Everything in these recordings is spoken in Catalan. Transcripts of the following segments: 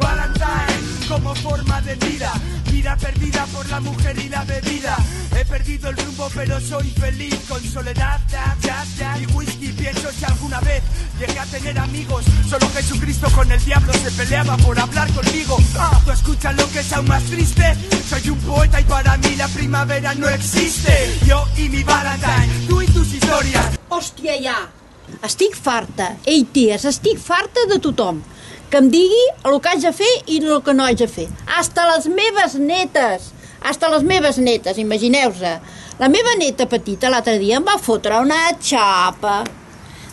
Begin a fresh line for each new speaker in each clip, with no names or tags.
Valentine como forma de vida. Vida perdida por la mujer y la bebida. Perdido el rumbo, pero soy feliz con soledad, ya, ya, ya, y whisky. Pienso si alguna vez llegué a tener amigos. Solo Jesucristo con el diablo se peleaba por hablar conmigo. Ah, ¿Tú escuchas lo que es aún más triste? Soy un poeta y para mí la primavera no existe. Yo y mi Valentine, tú y tus historias.
Hòstia, ja! Estic farta. Ei, ties, estic farta de tothom. Que em digui el que haig de fer i el que no haig de fer. Hasta les meves netes. Hasta les meves netes, imagineu-se. La meva neta petita l'altre dia em va fotre una xapa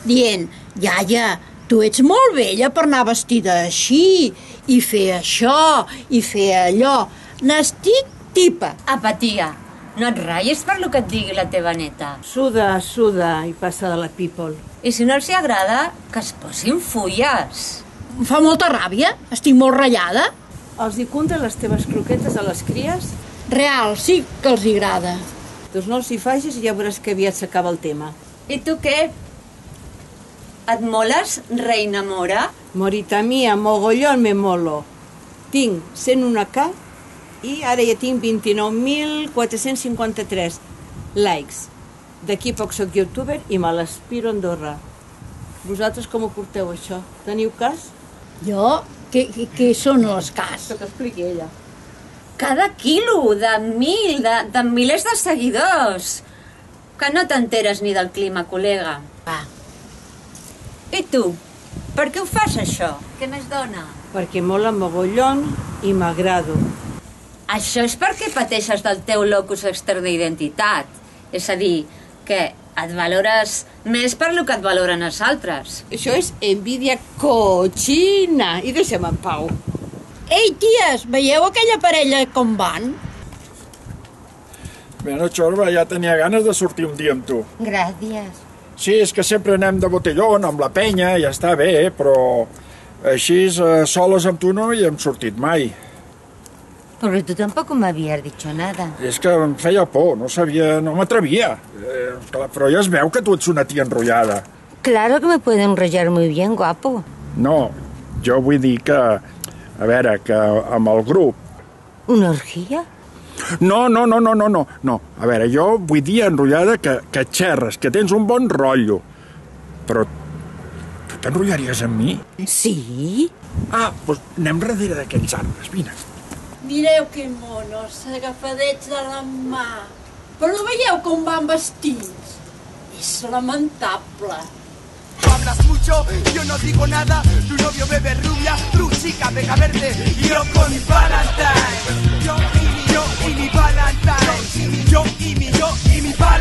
dient, iaia, tu ets molt vella per anar vestida així i fer això i fer allò. N'estic tipa.
Apa, tia, no et ratllis per lo que et digui la teva neta.
Suda, suda i passa de la people.
I si no els hi agrada, que es posin fulles.
Em fa molta ràbia, estic molt ratllada.
Els hi compten les teves croquetes a les cries?
Real, sí que els hi agrada.
Doncs no els hi facis i ja veuràs que aviat s'acaba el tema.
I tu què? Et moles, reina mora?
Morita mia, mogollón me molo. Tinc 101k i ara ja tinc 29.453 likes. D'aquí poc soc youtuber i me l'aspiro a Andorra. Vosaltres com ho porteu, això? Teniu cas?
Jo? Què són els cas?
Que t'expliqui ella.
Cada quilo de mil, de, de milers de seguidors. Que no t'enteres ni del clima, col·lega.
Va,
I tu? Per què ho fas, això? Què més dona?
Perquè mola mogollón i m'agrado.
Això és perquè pateixes del teu locus extern d'identitat. És a dir, que et valores més per lo que et valoren els altres.
Això és envidia cochina. I deixa'm en pau.
Ei, ties, veieu aquella parella com van?
Bueno, Xorba, ja tenia ganes de sortir un dia amb tu.
Gràcies.
Sí, és que sempre anem de botellón, amb la penya, ja està bé, però així, eh, soles amb tu no hi hem sortit mai.
Porque tú tampoco me habías dicho nada.
És que em feia por, no sabia, no m'atrevia. Eh, però ja es veu que tu ets una tia enrotllada.
Claro que me puede enrollar muy bien, guapo.
No, jo vull dir que, a veure, que amb el grup...
¿Una orgía?
No, no, no, no, no, no, no. A veure, jo vull dir enrotllada que, que xerres, que tens un bon rotllo. Però tu t'enrotllaries amb mi?
Sí.
Ah, doncs anem darrere d'aquells arbres, vine.
Mireu que monos, agafadets de la mà. Però veieu com van vestits? És lamentable.
tú hablas mucho, yo no digo nada. Tu novio bebe rubia, tu chica deja verde. Yo con mi Valentine, yo y mi, yo y mi Valentine, yo y mi, yo y mi Valentine.